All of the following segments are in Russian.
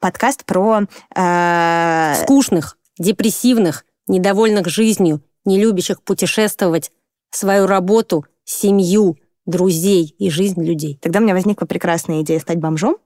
подкаст про... Э... Скучных, депрессивных, недовольных жизнью, не любящих путешествовать, свою работу, семью, друзей и жизнь людей. Тогда у меня возникла прекрасная идея стать бомжом.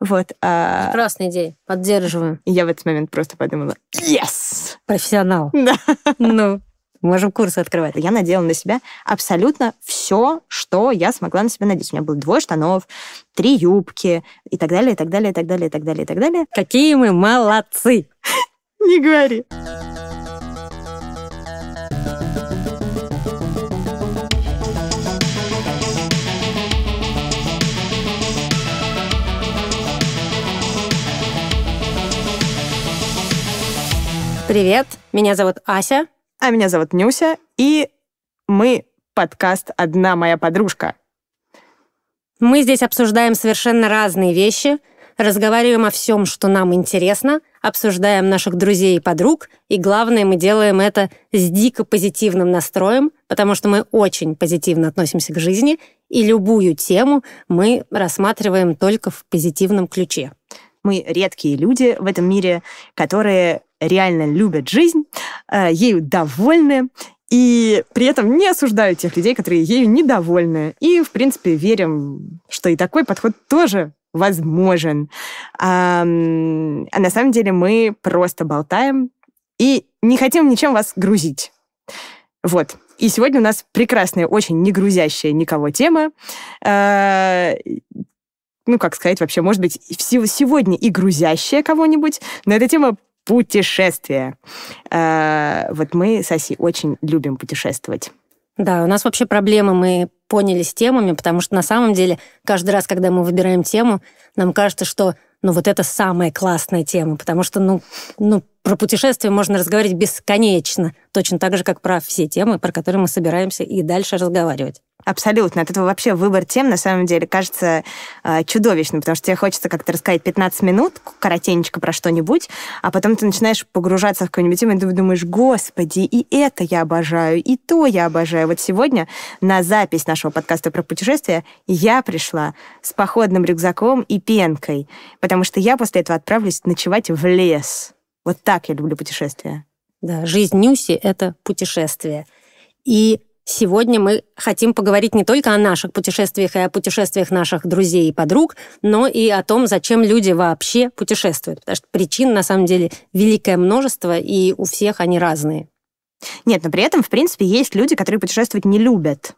Вот. А... Прекрасная идея. Поддерживаю. Я в этот момент просто подумала, yes! Профессионал. Да. Ну, можем курсы открывать. Я надела на себя абсолютно все, что я смогла на себя надеть. У меня было двое штанов, три юбки и так далее, и так далее, и так далее, и так далее, и так далее. Какие мы молодцы! Не говори. Привет, меня зовут Ася. А меня зовут Нюся, и мы подкаст «Одна моя подружка». Мы здесь обсуждаем совершенно разные вещи, разговариваем о всем, что нам интересно, обсуждаем наших друзей и подруг, и главное, мы делаем это с дико позитивным настроем, потому что мы очень позитивно относимся к жизни, и любую тему мы рассматриваем только в позитивном ключе. Мы редкие люди в этом мире, которые реально любят жизнь, э, ею довольны, и при этом не осуждают тех людей, которые ею недовольны. И, в принципе, верим, что и такой подход тоже возможен. А, а на самом деле мы просто болтаем и не хотим ничем вас грузить. Вот. И сегодня у нас прекрасная, очень не грузящая никого тема. А, ну, как сказать, вообще, может быть, сегодня и грузящая кого-нибудь, но эта тема путешествия. Э, вот мы с Асей очень любим путешествовать. Да, у нас вообще проблемы, мы поняли с темами, потому что на самом деле каждый раз, когда мы выбираем тему, нам кажется, что ну вот это самая классная тема, потому что ну, ну про путешествия можно разговаривать бесконечно, точно так же, как про все темы, про которые мы собираемся и дальше разговаривать. Абсолютно. От этого вообще выбор тем, на самом деле, кажется э, чудовищным, потому что тебе хочется как-то рассказать 15 минут, коротенечко про что-нибудь, а потом ты начинаешь погружаться в какую-нибудь тему, и ты думаешь, господи, и это я обожаю, и то я обожаю. Вот сегодня на запись нашего подкаста про путешествия я пришла с походным рюкзаком и пенкой, потому что я после этого отправлюсь ночевать в лес. Вот так я люблю путешествия. Да, жизнь Нюси — это путешествие. И Сегодня мы хотим поговорить не только о наших путешествиях и о путешествиях наших друзей и подруг, но и о том, зачем люди вообще путешествуют. Потому что причин, на самом деле, великое множество, и у всех они разные. Нет, но при этом, в принципе, есть люди, которые путешествовать не любят.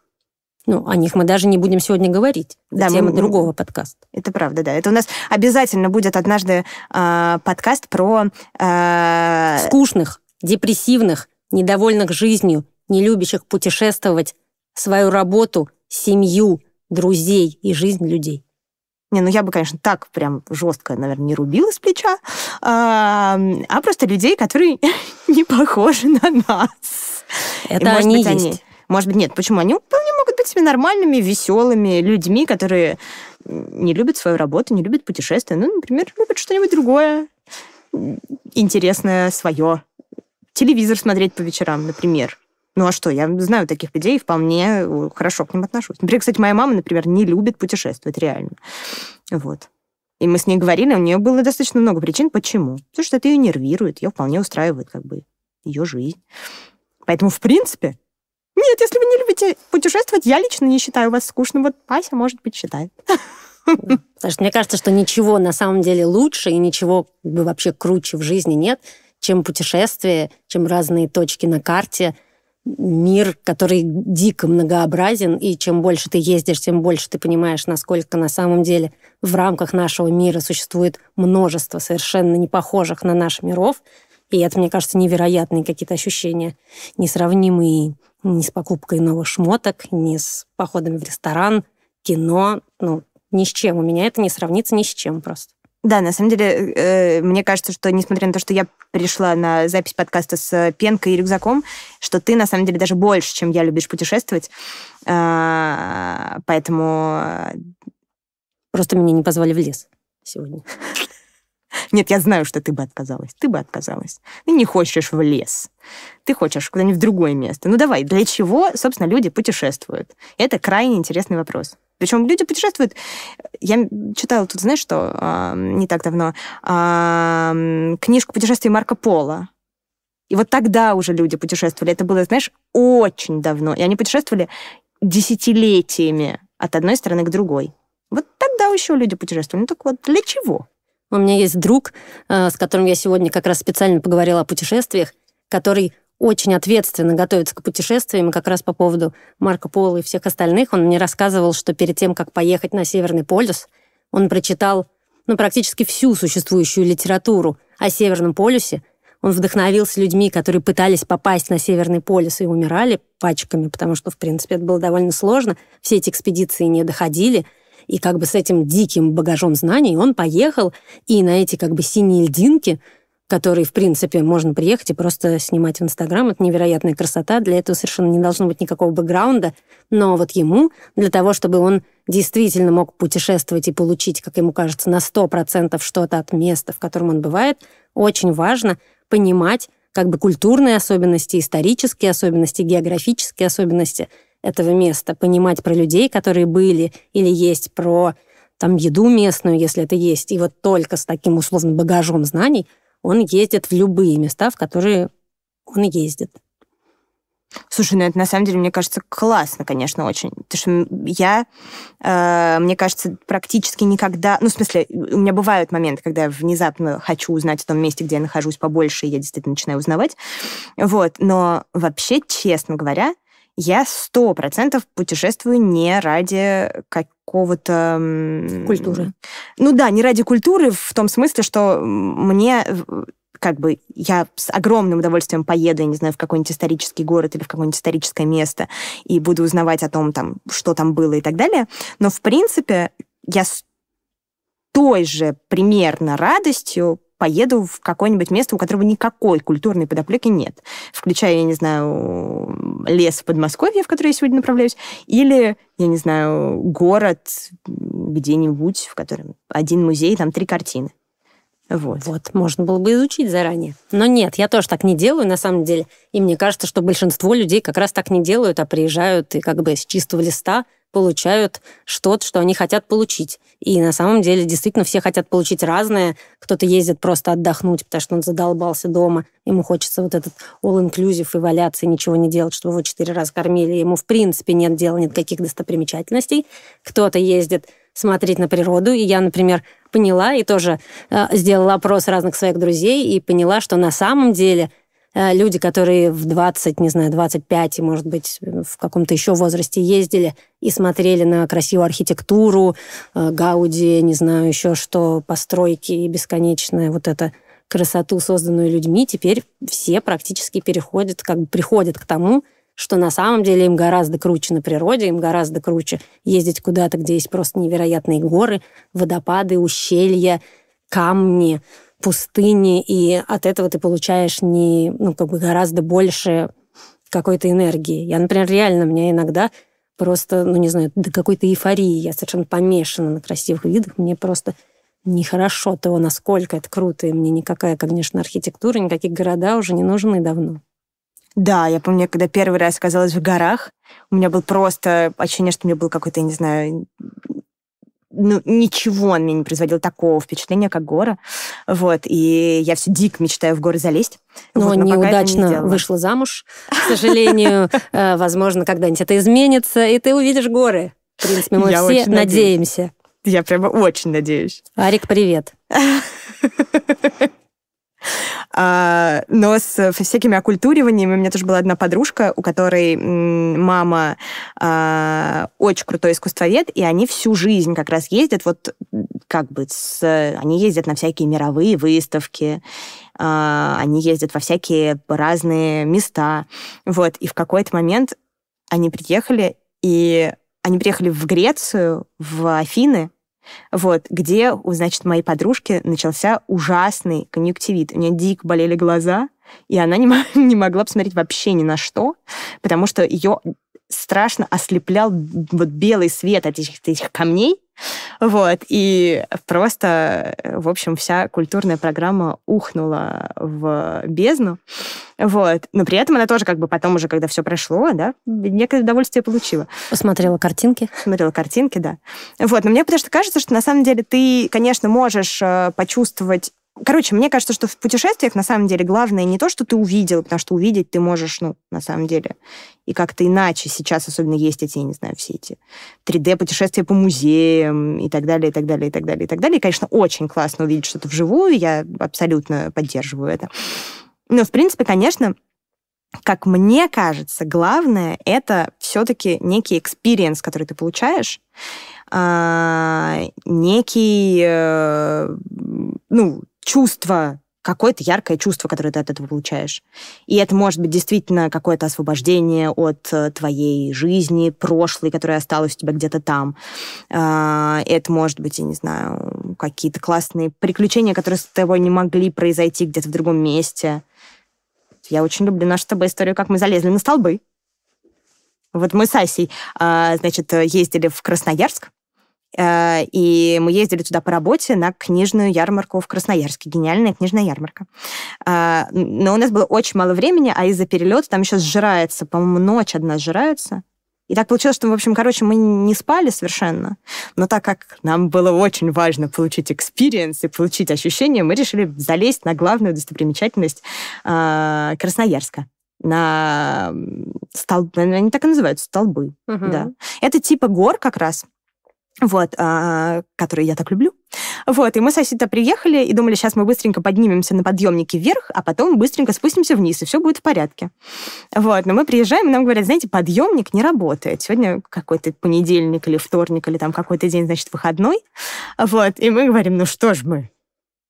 Ну, о них мы даже не будем сегодня говорить. Да, тема мы, другого подкаста. Это правда, да. Это у нас обязательно будет однажды э, подкаст про... Э... Скучных, депрессивных, недовольных жизнью не любящих путешествовать, свою работу, семью, друзей и жизнь людей. Не, ну я бы, конечно, так прям жестко, наверное, не рубила с плеча, а, а просто людей, которые не похожи на нас. Это и, может они быть, есть. Они, может быть, нет, почему? Они вполне могут быть себе нормальными, веселыми людьми, которые не любят свою работу, не любят путешествия. Ну, например, любят что-нибудь другое, интересное, свое. Телевизор смотреть по вечерам, например. Ну а что, я знаю таких людей, вполне э, хорошо к ним отношусь. Например, кстати, моя мама, например, не любит путешествовать, реально. Вот. И мы с ней говорили, у нее было достаточно много причин, почему. Потому что это ее нервирует, ее вполне устраивает как бы ее жизнь. Поэтому, в принципе, нет, если вы не любите путешествовать, я лично не считаю вас скучным. Вот Ася, может быть, считает. Потому что мне кажется, что ничего на самом деле лучше и ничего вообще круче в жизни нет, чем путешествие, чем разные точки на карте, мир, который дико многообразен, и чем больше ты ездишь, тем больше ты понимаешь, насколько на самом деле в рамках нашего мира существует множество совершенно не похожих на наш миров, и это, мне кажется, невероятные какие-то ощущения, несравнимые ни с покупкой новых шмоток, ни с походами в ресторан, кино, ну, ни с чем. У меня это не сравнится ни с чем просто. Да, на самом деле, э, мне кажется, что несмотря на то, что я пришла на запись подкаста с пенкой и рюкзаком, что ты, на самом деле, даже больше, чем я, любишь путешествовать. Э, поэтому... Э, Просто меня не позвали в лес сегодня. Нет, я знаю, что ты бы отказалась. Ты бы отказалась. Ты не хочешь в лес. Ты хочешь куда-нибудь в другое место. Ну давай, для чего, собственно, люди путешествуют? Это крайне интересный вопрос. Причем люди путешествуют. Я читала тут, знаешь, что а, не так давно а, книжку путешествий Марко Поло. И вот тогда уже люди путешествовали. Это было, знаешь, очень давно. И они путешествовали десятилетиями от одной страны к другой. Вот тогда еще люди путешествовали. Ну так вот, для чего? У меня есть друг, э, с которым я сегодня как раз специально поговорила о путешествиях, который очень ответственно готовится к путешествиям, и как раз по поводу Марка Пола и всех остальных, он мне рассказывал, что перед тем, как поехать на Северный полюс, он прочитал ну, практически всю существующую литературу о Северном полюсе, он вдохновился людьми, которые пытались попасть на Северный полюс и умирали пачками, потому что, в принципе, это было довольно сложно. Все эти экспедиции не доходили. И как бы с этим диким багажом знаний он поехал, и на эти как бы синие льдинки который, в принципе, можно приехать и просто снимать в Инстаграм. Это невероятная красота. Для этого совершенно не должно быть никакого бэкграунда. Но вот ему, для того, чтобы он действительно мог путешествовать и получить, как ему кажется, на 100% что-то от места, в котором он бывает, очень важно понимать как бы культурные особенности, исторические особенности, географические особенности этого места, понимать про людей, которые были или есть, про там еду местную, если это есть. И вот только с таким условным багажом знаний – он ездит в любые места, в которые он ездит. Слушай, ну это на самом деле, мне кажется, классно, конечно, очень. Потому что я, э, мне кажется, практически никогда... Ну, в смысле, у меня бывают моменты, когда я внезапно хочу узнать о том месте, где я нахожусь побольше, и я действительно начинаю узнавать. Вот. Но вообще, честно говоря, я сто процентов путешествую не ради какого-то... Культуры. Ну да, не ради культуры в том смысле, что мне как бы я с огромным удовольствием поеду, я не знаю, в какой-нибудь исторический город или в какое-нибудь историческое место и буду узнавать о том, там, что там было и так далее. Но, в принципе, я с той же примерно радостью поеду в какое-нибудь место, у которого никакой культурной подоплеки нет, включая, я не знаю, лес в Подмосковье, в который я сегодня направляюсь, или, я не знаю, город где-нибудь, в котором один музей, там три картины. Вот. вот, можно было бы изучить заранее. Но нет, я тоже так не делаю, на самом деле. И мне кажется, что большинство людей как раз так не делают, а приезжают и как бы с чистого листа получают что-то, что они хотят получить. И на самом деле действительно все хотят получить разное. Кто-то ездит просто отдохнуть, потому что он задолбался дома. Ему хочется вот этот all-inclusive и валяться, и ничего не делать, чтобы его четыре раза кормили. Ему в принципе нет дела никаких достопримечательностей. Кто-то ездит смотреть на природу. И я, например, поняла и тоже э, сделала опрос разных своих друзей и поняла, что на самом деле – люди, которые в 20, не знаю, 25, и, может быть, в каком-то еще возрасте ездили и смотрели на красивую архитектуру, э, Гауди, не знаю, еще что, постройки и бесконечная вот эта красоту, созданную людьми, теперь все практически переходят, как бы приходят к тому, что на самом деле им гораздо круче на природе, им гораздо круче ездить куда-то, где есть просто невероятные горы, водопады, ущелья, камни, пустыне, и от этого ты получаешь не, ну, как бы гораздо больше какой-то энергии. Я, например, реально, мне иногда просто, ну, не знаю, до какой-то эйфории. Я совершенно помешана на красивых видах. Мне просто нехорошо того, насколько это круто. И мне никакая, конечно, архитектура, никакие города уже не нужны давно. Да, я помню, когда первый раз оказалась в горах, у меня был просто ощущение, что у меня был какой-то, не знаю, ну, ничего он мне не производил такого впечатления, как гора. Вот, и я все дико мечтаю в горы залезть. Но, вот, но неудачно не вышла замуж, к сожалению. Э, возможно, когда-нибудь это изменится, и ты увидишь горы. В принципе, мы все надеемся. Я прямо очень надеюсь. Арик, привет. А, но с всякими оккультуриваниями у меня тоже была одна подружка, у которой мама а, очень крутой искусствовед, и они всю жизнь как раз ездят вот как бы с... Они ездят на всякие мировые выставки, а, они ездят во всякие разные места. Вот, и в какой-то момент они приехали, и они приехали в Грецию, в Афины, вот, где, значит, моей подружки начался ужасный конъюнктивит. У нее дико болели глаза, и она не, не могла посмотреть вообще ни на что, потому что ее страшно ослеплял вот белый свет от этих, этих камней, вот, и просто, в общем, вся культурная программа ухнула в бездну, вот, но при этом она тоже как бы потом уже, когда все прошло, да, некое удовольствие получила. Посмотрела картинки. Смотрела картинки, да. Вот, но мне потому что кажется, что на самом деле ты, конечно, можешь э, почувствовать Короче, мне кажется, что в путешествиях на самом деле главное не то, что ты увидел, потому что увидеть ты можешь, ну, на самом деле, и как-то иначе. Сейчас особенно есть эти, я не знаю, все эти 3D-путешествия по музеям и так далее, и так далее, и так далее, и так далее. И, конечно, очень классно увидеть что-то вживую, я абсолютно поддерживаю это. Но, в принципе, конечно, как мне кажется, главное это все-таки некий experience, который ты получаешь, а, некий, э, ну, чувство, какое-то яркое чувство, которое ты от этого получаешь. И это может быть действительно какое-то освобождение от э, твоей жизни, прошлой, которая осталась у тебя где-то там. А, это может быть, я не знаю, какие-то классные приключения, которые с тобой не могли произойти где-то в другом месте. Я очень люблю нашу с тобой историю, как мы залезли на столбы. Вот мы с Асей, а, значит, ездили в Красноярск, и мы ездили туда по работе на книжную ярмарку в Красноярске. Гениальная книжная ярмарка. Э, но у нас было очень мало времени, а из-за перелета там еще сжирается, по-моему, ночь одна сжирается. И так получилось, что, в общем, короче, мы не спали совершенно. Но так как нам было очень важно получить experience и получить ощущение, мы решили залезть на главную достопримечательность э, Красноярска на столбы, они так и называются, столбы. Угу. Да. Это типа гор как раз, вот, а, которые я так люблю. Вот, и мы с Асита приехали и думали, сейчас мы быстренько поднимемся на подъемнике вверх, а потом быстренько спустимся вниз, и все будет в порядке. Вот, но мы приезжаем, и нам говорят, знаете, подъемник не работает. Сегодня какой-то понедельник или вторник, или там какой-то день, значит, выходной. Вот, и мы говорим, ну что ж мы,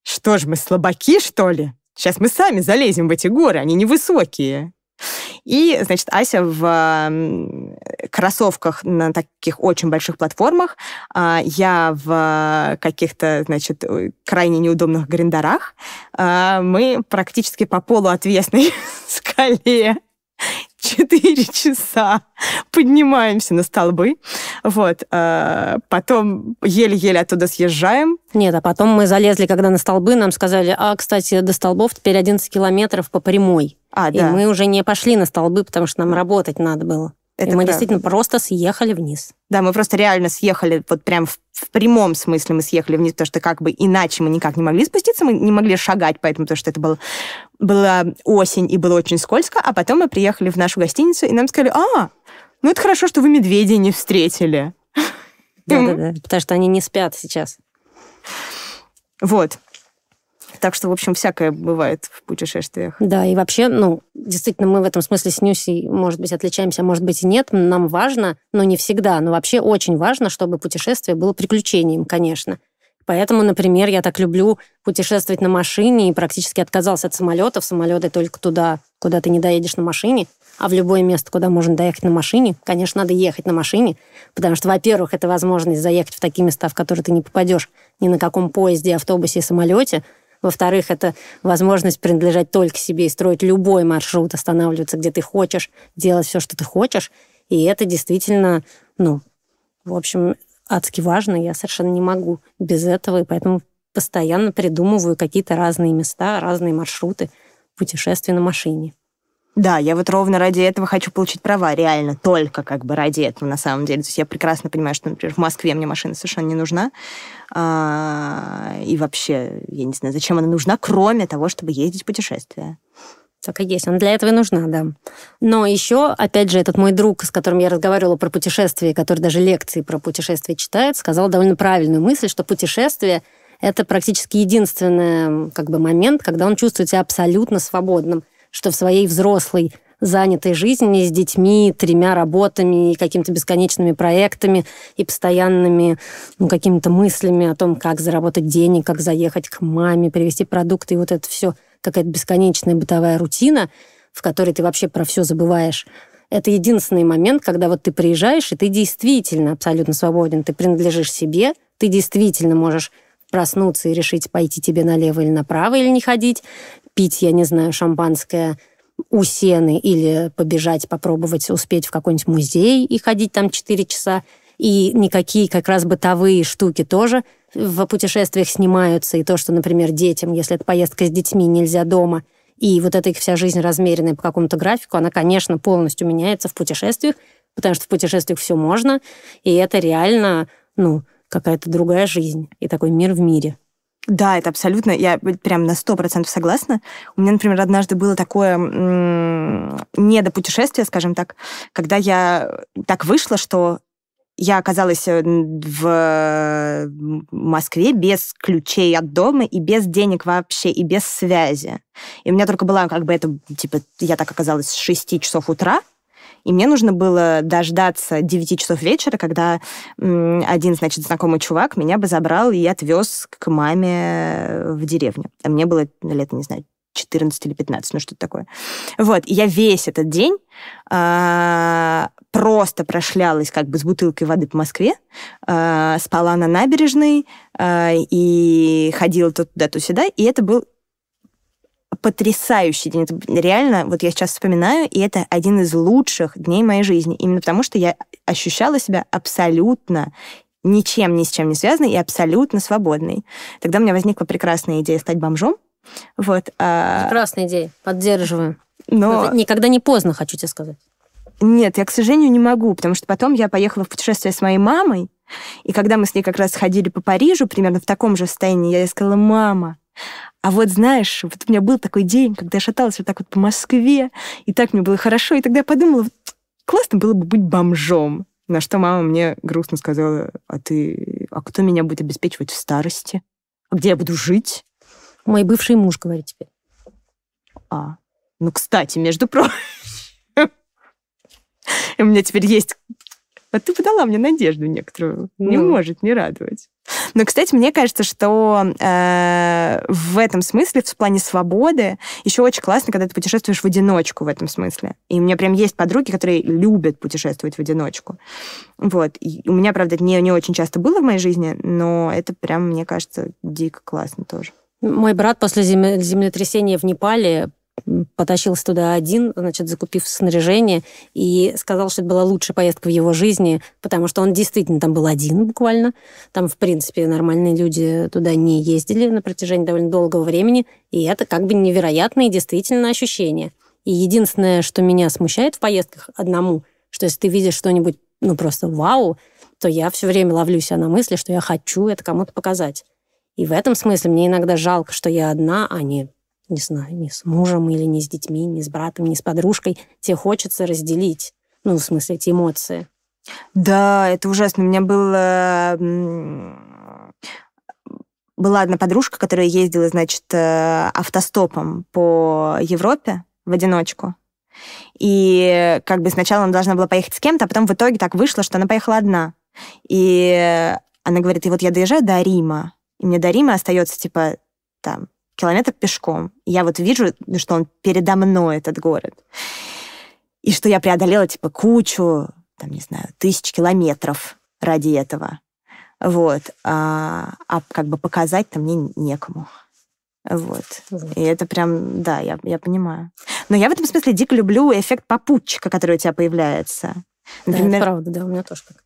что ж мы, слабаки, что ли? Сейчас мы сами залезем в эти горы, они невысокие. И, значит, Ася в кроссовках на таких очень больших платформах, а, я в каких-то, значит, крайне неудобных гриндарах. А, мы практически по полуотвесной скале четыре часа поднимаемся на столбы. Вот. А, потом еле-еле оттуда съезжаем. Нет, а потом мы залезли, когда на столбы, нам сказали, а, кстати, до столбов теперь 11 километров по прямой. А, и да. мы уже не пошли на столбы, потому что нам работать надо было. Это и мы правда. действительно просто съехали вниз. Да, мы просто реально съехали, вот прям в, в прямом смысле мы съехали вниз, потому что как бы иначе мы никак не могли спуститься, мы не могли шагать, поэтому потому что это был, была осень и было очень скользко, а потом мы приехали в нашу гостиницу, и нам сказали, а, ну это хорошо, что вы медведей не встретили. Да-да-да, потому что они не спят сейчас. Вот. Так что, в общем, всякое бывает в путешествиях. Да, и вообще, ну, действительно, мы в этом смысле с Нюсей, может быть, отличаемся, а может быть, и нет. Нам важно, но не всегда, но вообще очень важно, чтобы путешествие было приключением, конечно. Поэтому, например, я так люблю путешествовать на машине и практически отказался от самолетов. Самолеты только туда, куда ты не доедешь на машине. А в любое место, куда можно доехать на машине, конечно, надо ехать на машине, потому что, во-первых, это возможность заехать в такие места, в которые ты не попадешь ни на каком поезде, автобусе и самолете. Во-вторых, это возможность принадлежать только себе и строить любой маршрут, останавливаться где ты хочешь, делать все, что ты хочешь. И это действительно, ну, в общем, адски важно. Я совершенно не могу без этого, и поэтому постоянно придумываю какие-то разные места, разные маршруты путешествий на машине. Да, я вот ровно ради этого хочу получить права, реально, только как бы ради этого на самом деле. То есть я прекрасно понимаю, что, например, в Москве мне машина совершенно не нужна. А, и вообще, я не знаю, зачем она нужна, кроме того, чтобы ездить в путешествия. Так и есть, она для этого и нужна, да. Но еще, опять же, этот мой друг, с которым я разговаривала про путешествия, который даже лекции про путешествия читает, сказал довольно правильную мысль, что путешествие — это практически единственный как бы, момент, когда он чувствует себя абсолютно свободным – что в своей взрослой занятой жизни с детьми, тремя работами и какими-то бесконечными проектами и постоянными ну, какими-то мыслями о том, как заработать денег, как заехать к маме, привезти продукты, и вот это все какая-то бесконечная бытовая рутина, в которой ты вообще про все забываешь. Это единственный момент, когда вот ты приезжаешь, и ты действительно абсолютно свободен, ты принадлежишь себе, ты действительно можешь проснуться и решить, пойти тебе налево или направо, или не ходить, пить, я не знаю, шампанское у сены или побежать, попробовать успеть в какой-нибудь музей и ходить там 4 часа. И никакие как раз бытовые штуки тоже в путешествиях снимаются. И то, что, например, детям, если это поездка с детьми, нельзя дома, и вот эта их вся жизнь размеренная по какому-то графику, она, конечно, полностью меняется в путешествиях, потому что в путешествиях все можно, и это реально, ну, какая-то другая жизнь и такой мир в мире. Да, это абсолютно, я прям на сто процентов согласна. У меня, например, однажды было такое недопутешествие, скажем так, когда я так вышла, что я оказалась э, в Москве без ключей от дома и без денег вообще, и без связи. И у меня только была как бы это, типа, я так оказалась с 6 часов утра, и мне нужно было дождаться 9 часов вечера, когда один, значит, знакомый чувак меня бы забрал и отвез к маме в деревню. А мне было лет, не знаю, 14 или 15, ну что-то такое. Вот, и я весь этот день э, просто прошлялась как бы с бутылкой воды по Москве, э, спала на набережной э, и ходила то туда, то сюда, и это был потрясающий день. Это реально, вот я сейчас вспоминаю, и это один из лучших дней моей жизни. Именно потому, что я ощущала себя абсолютно ничем ни с чем не связанной и абсолютно свободной. Тогда у меня возникла прекрасная идея стать бомжом. Вот, а... Прекрасная идея, поддерживаю. Но... Это никогда не поздно, хочу тебе сказать. Нет, я, к сожалению, не могу, потому что потом я поехала в путешествие с моей мамой, и когда мы с ней как раз ходили по Парижу, примерно в таком же состоянии, я ей сказала, мама, а вот знаешь, вот у меня был такой день, когда я шаталась вот так вот по Москве, и так мне было хорошо, и тогда я подумала, вот, классно было бы быть бомжом. На что мама мне грустно сказала, а ты, а кто меня будет обеспечивать в старости? А где я буду жить? Мой бывший муж говорит тебе. А, ну, кстати, между прочим, у меня теперь есть вот ты подала мне надежду некоторую. Ну. Не может не радовать. Но, кстати, мне кажется, что э, в этом смысле, в плане свободы, еще очень классно, когда ты путешествуешь в одиночку в этом смысле. И у меня прям есть подруги, которые любят путешествовать в одиночку. Вот. И у меня, правда, это не, не очень часто было в моей жизни, но это прям, мне кажется, дико классно тоже. Мой брат после землетрясения в Непале потащился туда один, значит, закупив снаряжение, и сказал, что это была лучшая поездка в его жизни, потому что он действительно там был один буквально. Там, в принципе, нормальные люди туда не ездили на протяжении довольно долгого времени, и это как бы невероятное действительно ощущение. И единственное, что меня смущает в поездках одному, что если ты видишь что-нибудь, ну, просто вау, то я все время ловлю себя на мысли, что я хочу это кому-то показать. И в этом смысле мне иногда жалко, что я одна, а не не знаю, ни с мужем или ни с детьми, ни с братом, ни с подружкой, тебе хочется разделить, ну, в смысле, эти эмоции. Да, это ужасно. У меня было была одна подружка, которая ездила, значит, э, автостопом по Европе в одиночку. И как бы сначала она должна была поехать с кем-то, а потом в итоге так вышло, что она поехала одна. И она говорит, и вот я доезжаю до Рима, и мне до Рима остается, типа, там, километр пешком. Я вот вижу, что он передо мной, этот город. И что я преодолела, типа, кучу, там, не знаю, тысяч километров ради этого. Вот. А, а как бы показать-то мне некому. Вот. И это прям, да, я, я понимаю. Но я в этом смысле дико люблю эффект попутчика, который у тебя появляется. Например, да, это правда, да, у меня тоже так.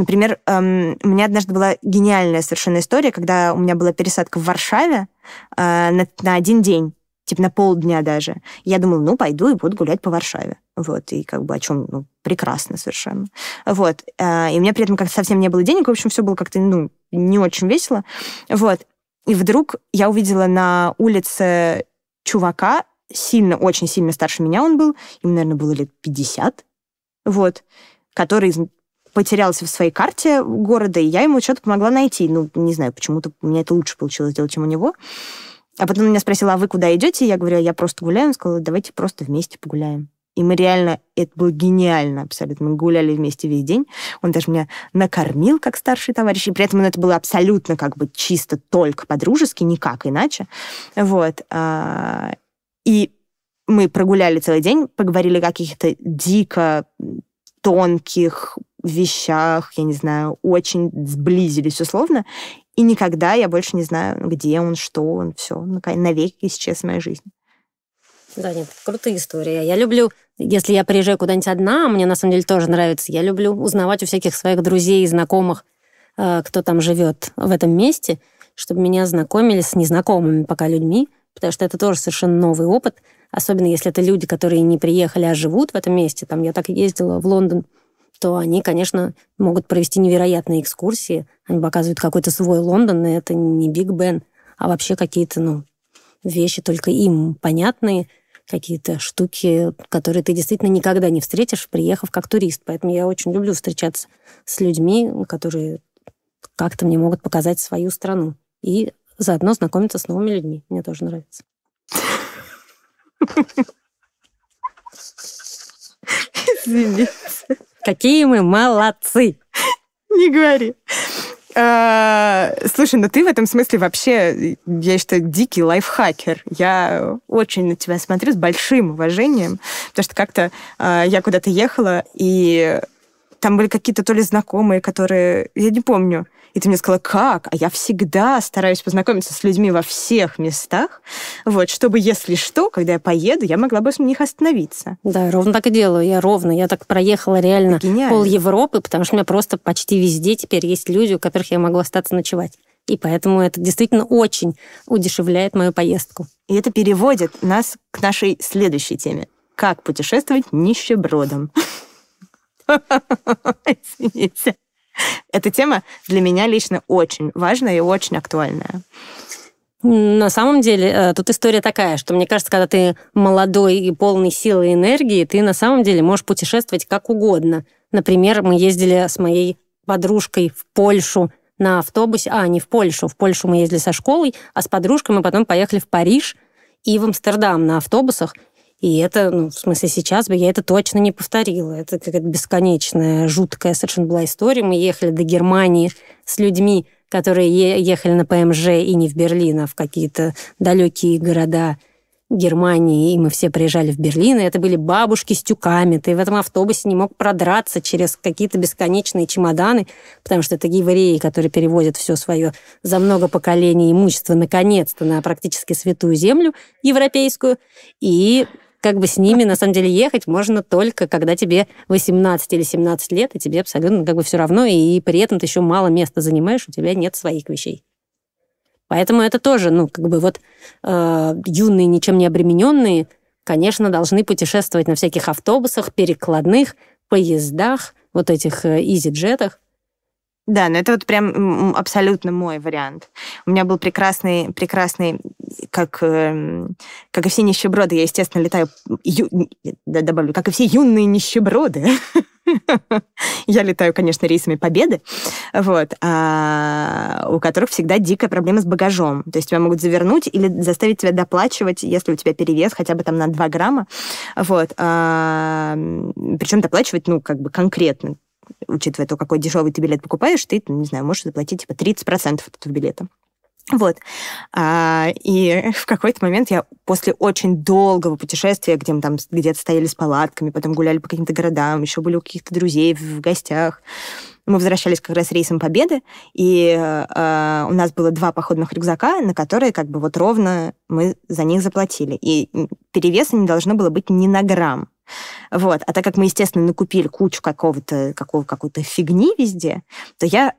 Например, эм, у меня однажды была гениальная совершенно история, когда у меня была пересадка в Варшаве э, на, на один день, типа на полдня даже. Я думала, ну, пойду и буду гулять по Варшаве. Вот, и как бы о чем, ну, прекрасно совершенно. Вот, э, и у меня при этом как-то совсем не было денег, в общем, все было как-то, ну, не очень весело. Вот, и вдруг я увидела на улице чувака, сильно, очень сильно старше меня он был, ему, наверное, было лет 50, вот, который потерялся в своей карте города, и я ему что-то помогла найти. Ну, не знаю, почему-то у меня это лучше получилось сделать, чем у него. А потом он меня спросила, а вы куда идете? Я говорю, я просто гуляю. Он сказал, давайте просто вместе погуляем. И мы реально, это было гениально абсолютно. Мы гуляли вместе весь день. Он даже меня накормил как старший товарищ. И при этом это было абсолютно как бы чисто только по-дружески, никак иначе. Вот. А, и мы прогуляли целый день, поговорили о каких-то дико тонких вещах, я не знаю, очень сблизились условно, и никогда я больше не знаю, где он, что он, все, навеки исчез в моей жизни. Да, нет, крутая история. Я люблю, если я приезжаю куда-нибудь одна, мне на самом деле тоже нравится, я люблю узнавать у всяких своих друзей и знакомых, э, кто там живет в этом месте, чтобы меня знакомили с незнакомыми пока людьми, потому что это тоже совершенно новый опыт, особенно если это люди, которые не приехали, а живут в этом месте. Там я так ездила в Лондон, то они, конечно, могут провести невероятные экскурсии. Они показывают какой-то свой Лондон, и это не Биг Бен, а вообще какие-то, ну, вещи только им понятные, какие-то штуки, которые ты действительно никогда не встретишь, приехав как турист. Поэтому я очень люблю встречаться с людьми, которые как-то мне могут показать свою страну. И заодно знакомиться с новыми людьми. Мне тоже нравится. Извините. Какие мы молодцы! Не говори. А, слушай, ну ты в этом смысле вообще, я считаю, дикий лайфхакер. Я очень на тебя смотрю с большим уважением, потому что как-то а, я куда-то ехала, и там были какие-то то ли знакомые, которые, я не помню, и ты мне сказала, как? А я всегда стараюсь познакомиться с людьми во всех местах, вот, чтобы, если что, когда я поеду, я могла бы с них остановиться. Да, ровно так и делаю. Я ровно. Я так проехала реально Гениально. пол Европы, потому что у меня просто почти везде теперь есть люди, у которых я могу остаться ночевать. И поэтому это действительно очень удешевляет мою поездку. И это переводит нас к нашей следующей теме. Как путешествовать нищебродом. Извините. Эта тема для меня лично очень важная и очень актуальная. На самом деле, э, тут история такая, что мне кажется, когда ты молодой и полный силы и энергии, ты на самом деле можешь путешествовать как угодно. Например, мы ездили с моей подружкой в Польшу на автобусе, а, не в Польшу, в Польшу мы ездили со школой, а с подружкой мы потом поехали в Париж и в Амстердам на автобусах. И это, ну, в смысле, сейчас бы я это точно не повторила. Это какая-то бесконечная, жуткая совершенно была история. Мы ехали до Германии с людьми, которые ехали на ПМЖ и не в Берлин, а в какие-то далекие города Германии, и мы все приезжали в Берлин, и это были бабушки с тюками. Ты в этом автобусе не мог продраться через какие-то бесконечные чемоданы, потому что это евреи, которые перевозят все свое за много поколений имущество наконец-то на практически святую землю европейскую. И как бы с ними, на самом деле, ехать можно только, когда тебе 18 или 17 лет, и тебе абсолютно как бы все равно, и при этом ты еще мало места занимаешь, у тебя нет своих вещей. Поэтому это тоже, ну, как бы вот э, юные, ничем не обремененные, конечно, должны путешествовать на всяких автобусах, перекладных, поездах, вот этих э, изи-джетах, да, но это вот прям абсолютно мой вариант. У меня был прекрасный, прекрасный, как, эм, как и все нищеброды, я, естественно, летаю, ю, да, добавлю, как и все юные нищеброды, я летаю, конечно, рейсами Победы, вот, а у которых всегда дикая проблема с багажом. То есть тебя могут завернуть или заставить тебя доплачивать, если у тебя перевес хотя бы там на 2 грамма. Вот. А, причем доплачивать, ну, как бы конкретно учитывая то, какой дешевый ты билет покупаешь, ты, не знаю, можешь заплатить типа 30% от этого билета. Вот. А, и в какой-то момент я после очень долгого путешествия, где мы там где-то стояли с палатками, потом гуляли по каким-то городам, еще были у каких-то друзей в гостях, мы возвращались как раз рейсом Победы, и э, у нас было два походных рюкзака, на которые как бы вот ровно мы за них заплатили. И перевеса не должно было быть ни на грамм. Вот. А так как мы, естественно, накупили кучу какого-то, какого, какой-то фигни везде, то я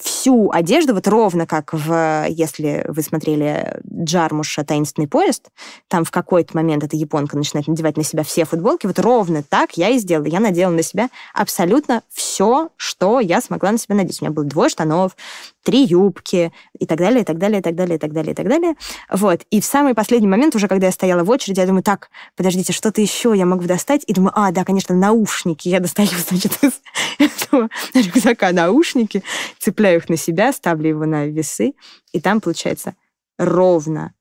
всю одежду, вот ровно как в, если вы смотрели Джармуша «Таинственный поезд», там в какой-то момент эта японка начинает надевать на себя все футболки, вот ровно так я и сделала. Я надела на себя абсолютно все, что я смогла на себя надеть. У меня было двое штанов, три юбки и так далее, и так далее, и так далее, и так далее, и так далее. Вот. И в самый последний момент, уже когда я стояла в очереди, я думаю, так, подождите, что-то еще я могу достать? И думаю, а, да, конечно, наушники. Я достаю, значит, из этого рюкзака наушники, цепляю их на себя, ставлю его на весы, и там получается ровно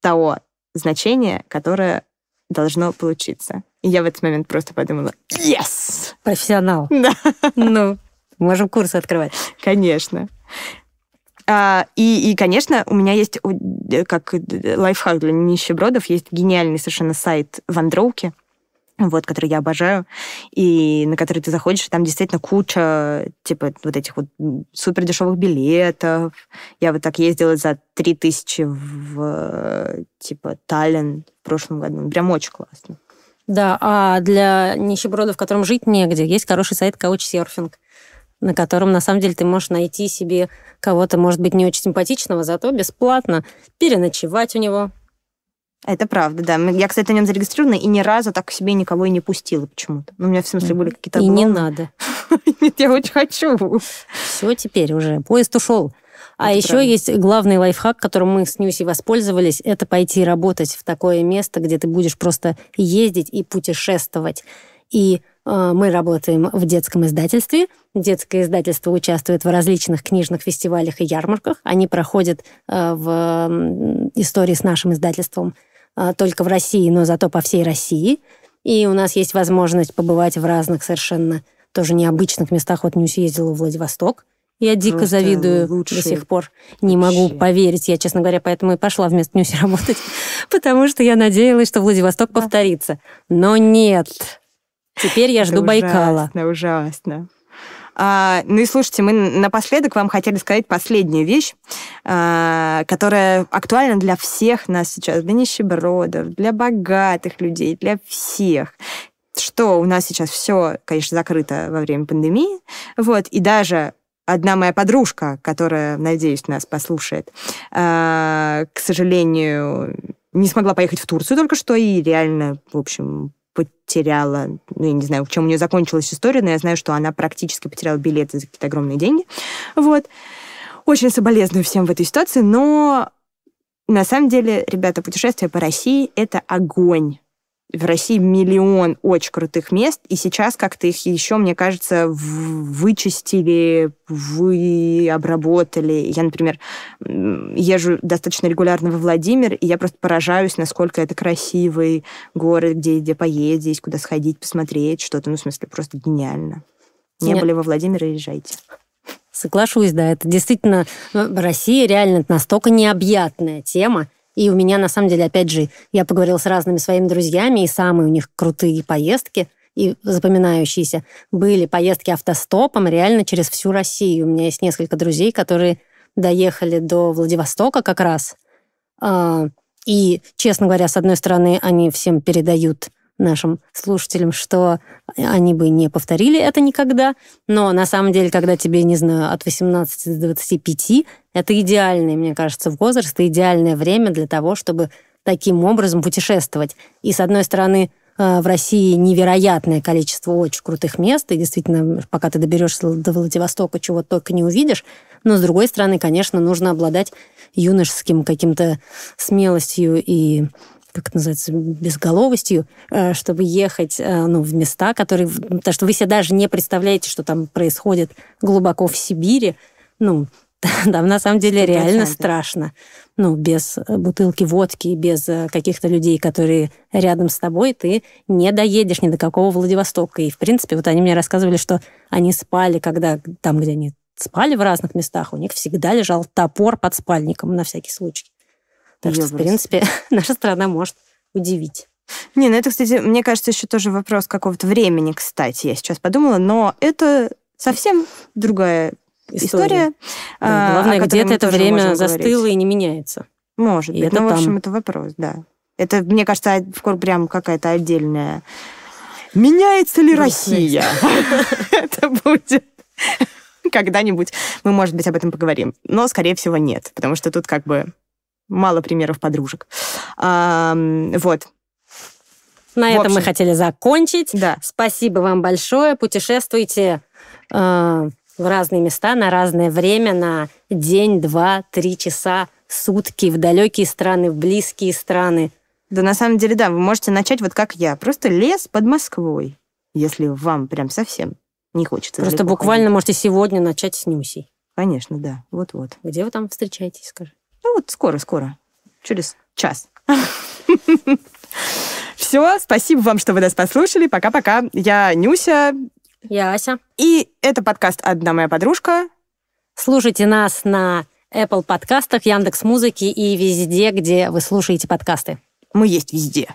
того значения, которое должно получиться. И я в этот момент просто подумала, yes! Профессионал. Да. Ну, можем курсы открывать. Конечно. А, и, и, конечно, у меня есть, как лайфхак для нищебродов, есть гениальный совершенно сайт Вандроуки, вот, который я обожаю, и на который ты заходишь, и там действительно куча, типа, вот этих вот супер дешевых билетов. Я вот так ездила за 3000 в, типа, Таллин в прошлом году. Прям очень классно. Да, а для нищебродов, которым жить негде, есть хороший сайт Couchsurfing, на котором, на самом деле, ты можешь найти себе кого-то, может быть, не очень симпатичного, зато бесплатно переночевать у него, это правда, да. Я, кстати, на нем зарегистрирована и ни разу так к себе никого и не пустила почему-то. Ну, у меня, в смысле, были какие-то... И не надо. Нет, я очень хочу. Все теперь уже, поезд ушел. А это еще правда. есть главный лайфхак, которым мы с Ньюси воспользовались, это пойти работать в такое место, где ты будешь просто ездить и путешествовать. И мы работаем в детском издательстве. Детское издательство участвует в различных книжных фестивалях и ярмарках. Они проходят э, в истории с нашим издательством а, только в России, но зато по всей России. И у нас есть возможность побывать в разных совершенно тоже необычных местах. Вот Нюся ездила в Владивосток. Я дико Просто завидую лучший. до сих пор. Не Вообще. могу поверить. Я, честно говоря, поэтому и пошла вместо Нюси работать. Потому что я надеялась, что Владивосток повторится. Но нет. Теперь я жду Байкала. Ужасно, ужасно. А, ну и слушайте, мы напоследок вам хотели сказать последнюю вещь, а, которая актуальна для всех нас сейчас, для нищебродов, для богатых людей, для всех что у нас сейчас все, конечно, закрыто во время пандемии, вот, и даже одна моя подружка, которая, надеюсь, нас послушает, э, к сожалению, не смогла поехать в Турцию только что и реально, в общем, потеряла, ну, я не знаю, в чем у нее закончилась история, но я знаю, что она практически потеряла билеты за какие-то огромные деньги. Вот. Очень соболезную всем в этой ситуации, но на самом деле, ребята, путешествие по России — это огонь в России миллион очень крутых мест, и сейчас как-то их еще, мне кажется, вычистили, вы обработали. Я, например, езжу достаточно регулярно во Владимир, и я просто поражаюсь, насколько это красивый город, где, где поездить, куда сходить, посмотреть что-то. Ну, в смысле, просто гениально. Не Нет. были во Владимире, езжайте. Соглашусь, да. Это действительно... Ну, Россия реально настолько необъятная тема, и у меня, на самом деле, опять же, я поговорила с разными своими друзьями, и самые у них крутые поездки и запоминающиеся были поездки автостопом реально через всю Россию. У меня есть несколько друзей, которые доехали до Владивостока как раз. А, и, честно говоря, с одной стороны, они всем передают нашим слушателям, что они бы не повторили это никогда, но на самом деле, когда тебе, не знаю, от 18 до 25, это идеальный, мне кажется, возраст, это идеальное время для того, чтобы таким образом путешествовать. И, с одной стороны, э, в России невероятное количество очень крутых мест, и действительно, пока ты доберешься до Владивостока, чего только не увидишь. Но, с другой стороны, конечно, нужно обладать юношеским каким-то смелостью и как это называется, безголовостью, э, чтобы ехать э, ну, в места, которые... Потому что вы себе даже не представляете, что там происходит глубоко в Сибири. Ну, там на самом деле реально страшно. Ну, без бутылки водки, без э, каких-то людей, которые рядом с тобой, ты не доедешь ни до какого Владивостока. И, в принципе, вот они мне рассказывали, что они спали, когда там, где они спали в разных местах, у них всегда лежал топор под спальником на всякий случай. Так что, в принципе, наша страна может удивить. Не, ну это, кстати, мне кажется, еще тоже вопрос какого-то времени, кстати, я сейчас подумала, но это совсем другая история. история да, а, главное, где-то это время застыло и не меняется. Может и быть. Это ну, в общем, это вопрос, да. Это, мне кажется, скоро прям какая-то отдельная... Меняется ли Россия? Это будет когда-нибудь мы, может быть, об этом поговорим. Но, скорее всего, нет, потому что тут как бы мало примеров подружек. А, вот. На в этом общем, мы хотели закончить. Да. Спасибо вам большое. Путешествуйте э, в разные места на разное время, на день, два, три часа, сутки, в далекие страны, в близкие страны. Да, на самом деле, да, вы можете начать вот как я. Просто лес под Москвой, если вам прям совсем не хочется. Просто буквально ходить. можете сегодня начать с Нюсей. Конечно, да. Вот-вот. Где вы там встречаетесь, скажи? Ну вот скоро-скоро, через час. Все, спасибо вам, что вы нас послушали. Пока-пока. Я Нюся. Я Ася. И это подкаст «Одна моя подружка». Слушайте нас на Apple подкастах, Яндекс Музыки и везде, где вы слушаете подкасты. Мы есть везде.